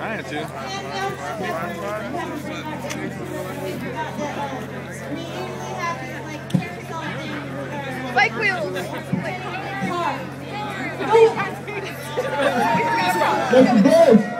Trying to. Bike wheels. Bike wheels. Let's go.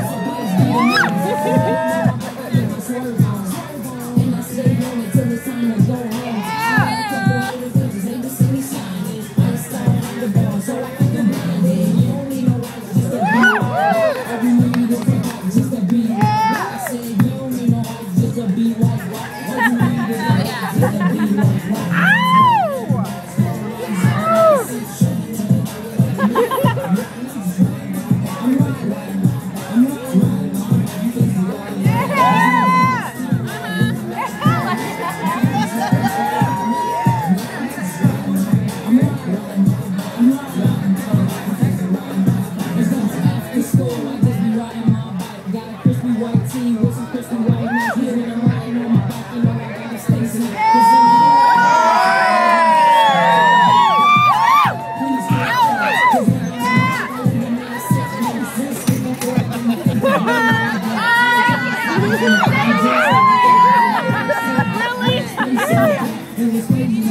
Gracias.